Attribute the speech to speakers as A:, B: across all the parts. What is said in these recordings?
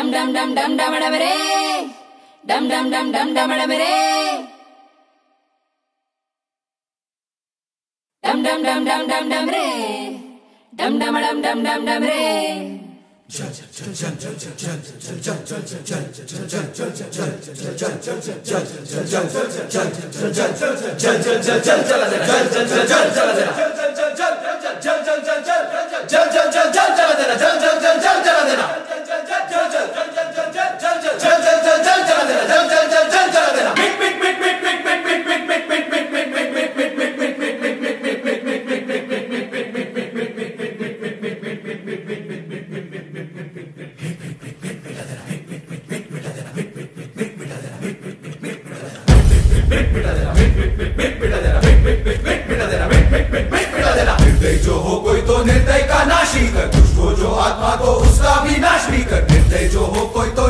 A: Dum dum dum dum dum dum. Dum dum dum dum dum dum. Dum dum dum dum dum re. Dum dum dum dum dum dum re.
B: निर्दय जो हो कोई तो निर्दय का नाश ही कर। दुष्टो जो आत्मा को उसका भी नाश भी कर। निर्दय जो हो कोई तो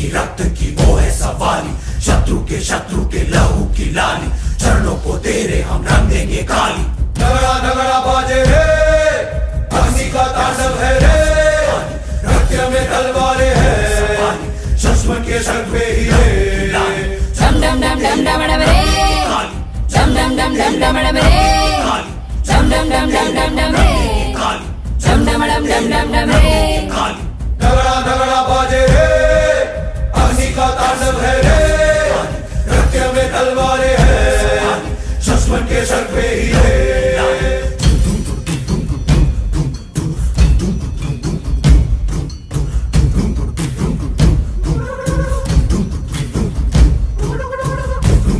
B: की रक्त की वो है सवाली। शत्रु के शत्रु के लहू की लाली। चरणों को तेरे हम रंग देंगे काली। नगड़ा नगड़ा बाजे रे।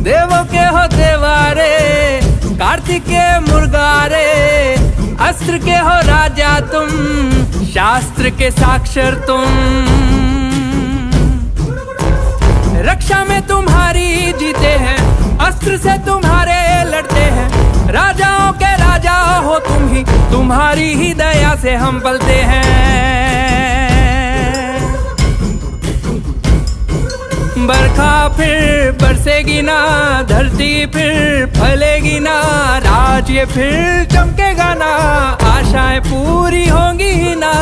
C: देवों के हो देवारे, कार्तिक के मुर्गारे, अस्त्र के हो राजा तुम, शास्त्र के साक्षर तुम। रक्षा में तुम्हारी जीते हैं, अस्त्र से तुम्हारे राजाओं के राजा हो तुम ही, तुम्हारी ही दया से हम पलते हैं। बरखा फिर बरसेगी ना, धरती फिर फलेगी ना, राज ये फिर चमकेगा ना, आशाएँ पूरी होंगी ही ना।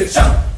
C: Good show.